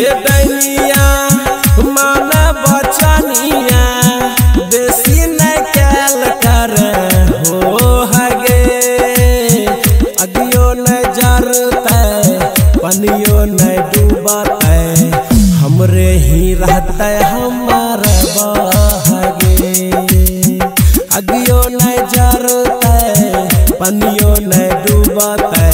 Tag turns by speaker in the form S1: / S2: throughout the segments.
S1: हे दैनिया मन बचनिया, बेसी न कैल कर अगियो न जरते, पनियो न हमरे ही रहते, हमार बहगे। अगियो न जरते, पनियो न डूबते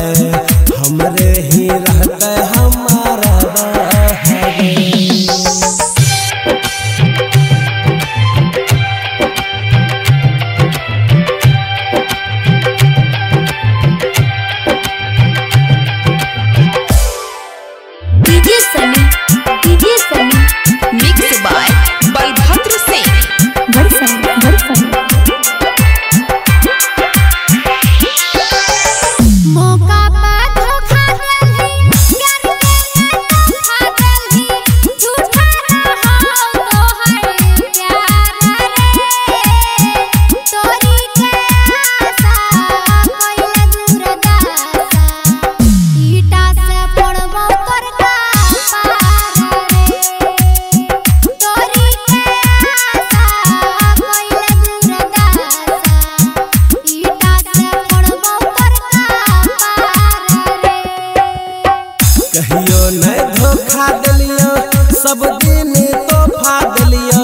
S1: देखा दलियो, सब दिन तो फा दलियो।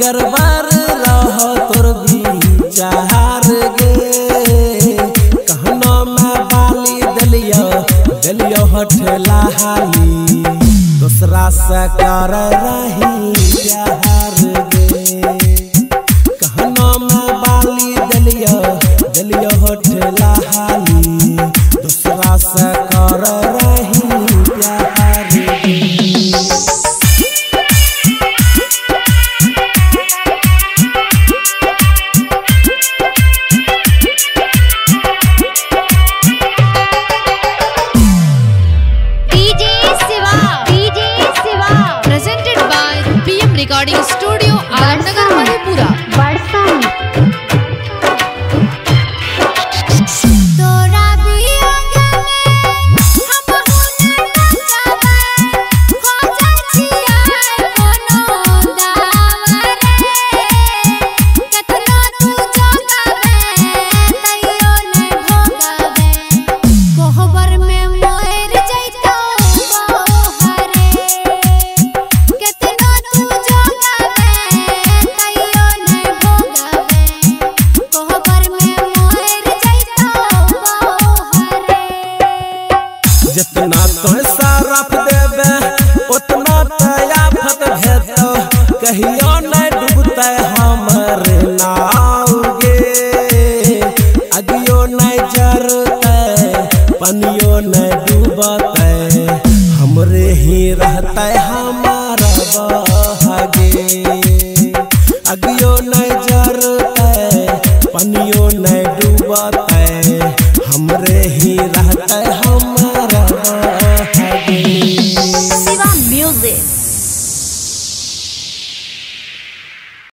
S1: गरबार रहो तोर भी चार गे। कहनो मैं बाली दलियो दलियो हठला हाली। दूसरा से कर रही प्यार गे। कहनो मैं बाली दलियो दलियो
S2: हठ रिकॉर्डिंग
S1: स्टूडियो आलमनगर माफ़ देबे उतना तयाफत हेतो कहियो न डूबते हमर नाव गे। अगियो न जरते